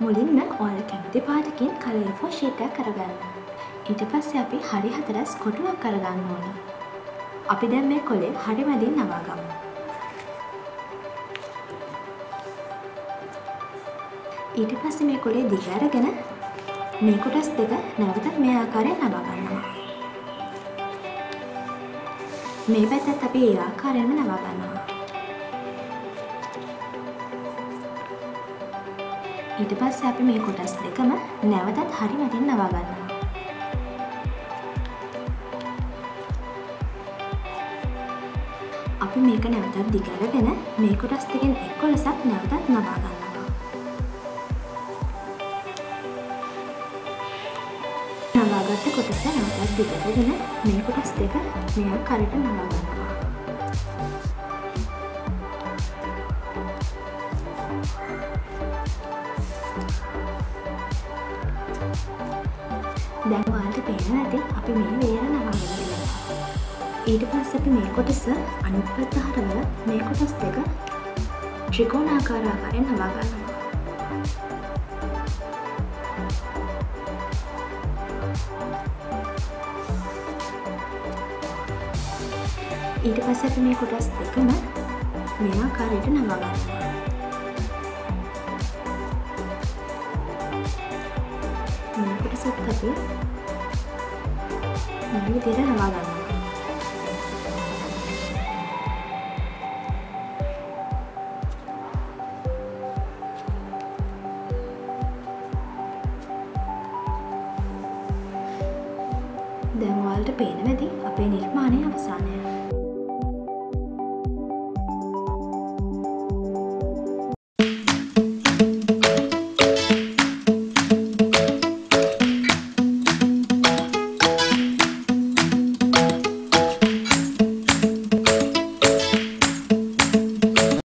මුලින්ම ඔයාල කැමති පාටකින් කලර්ෆෝ ෂීට්ටක් කරගන්න. ඊට පස්සේ අපි හරි හතරස් කොටුවක් කරගන්න ඕන. අපි දැන් මේ කොලේ හරි මැදින් නවා ගමු. ඊට පස්සේ මේ කොලේ දිග අරගෙන මේ කොටස් දෙක නැවතත් මේ ආකාරයෙන් නවා ගන්නවා. මේ පැත්තත් අපි ඒ ආකාරයෙන්ම නවා ගන්නවා. ඊට පස්සේ අපි මේ කොටස් දෙකම නැවතත් හරි මැදින් නවා ගන්නවා. අපි මේක නැවතත් දිග අරගෙන මේ කොටස් දෙකෙන් එක් කොටසක් නැවතත් නවා ගන්නවා. නවාගත්ත කොටස නැවතත් දිග අරගෙන මේ කොටස් දෙක මේ ආකාරයට නවා දැන් ඔයාලට පේනවා ඇති අපි මේ වේර නවාගෙන තියෙනවා. ඊට පස්සේ අපි මේ කොටස අනිත් පැත්ත හරවලා මේ කොටස් දෙක ත්‍රිකෝණාකාර ආකාරයෙන් නවා ගන්නවා. ඊට පස්සේ අපි මේ කොටස් දෙකම මේ ආකාරයට නවා ගන්නවා. මේ කොටසත් අපි මේ විදිහට නවා ගන්නවා. දැන් ඔයාලට පේනවා ඇති අපේ නිර්මාණය අවසානය.